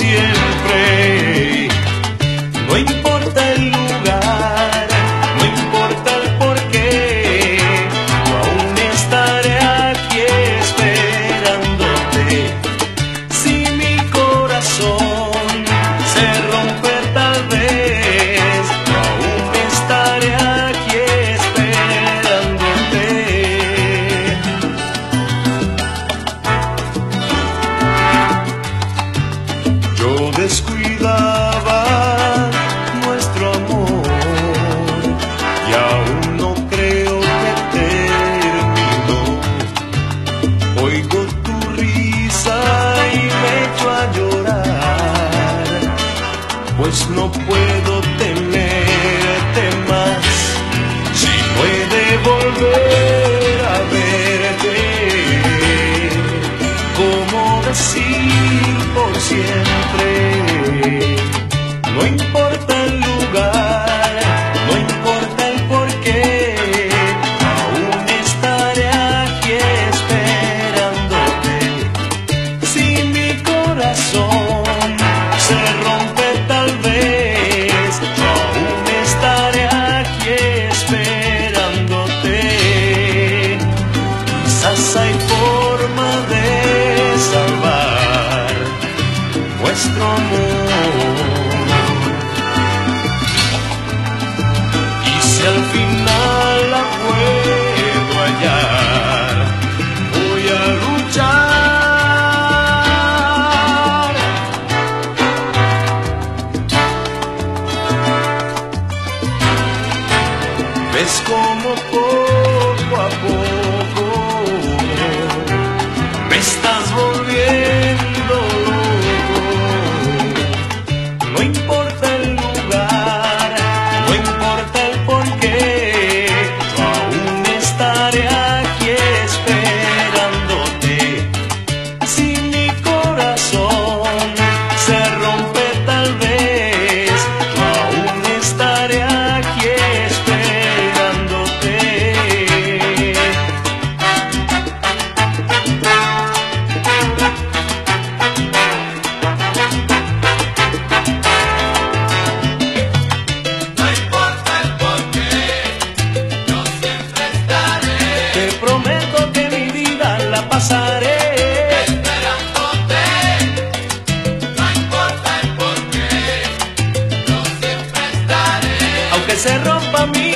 cielo. no puedo tenerte más. Si puede volver a verte, como decir por siempre, no importa el lugar, no importa el porqué, aún estaré aquí esperándote. Si mi corazón se quizás hay forma de salvar nuestro mundo. se rompa mi